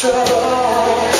trouble